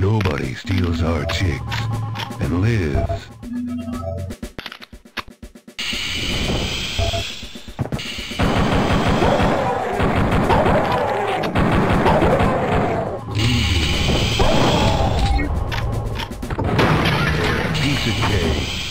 Nobody steals our chicks and lives. Piece of cake.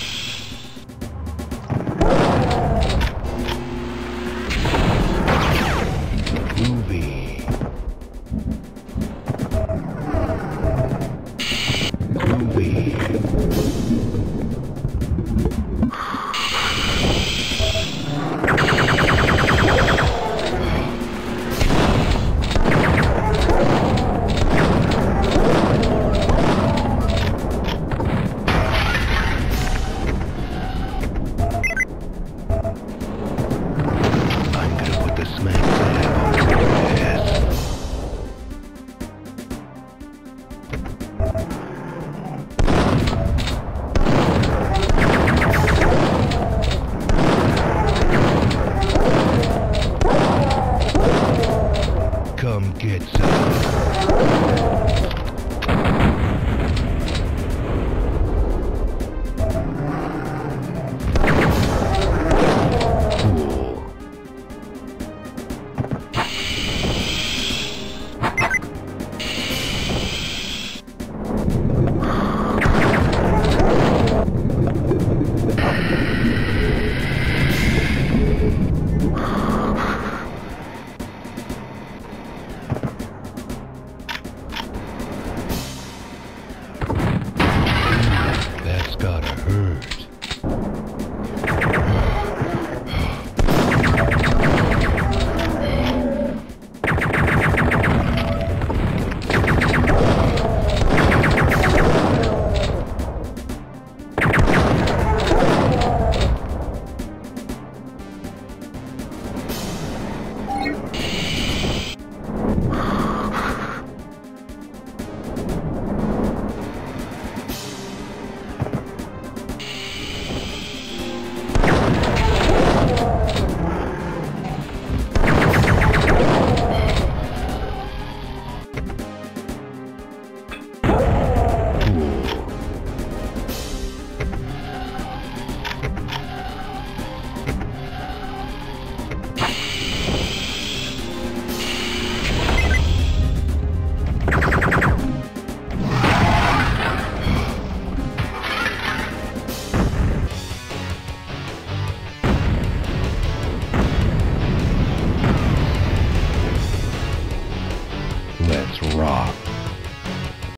shit, son. Raw.